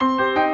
you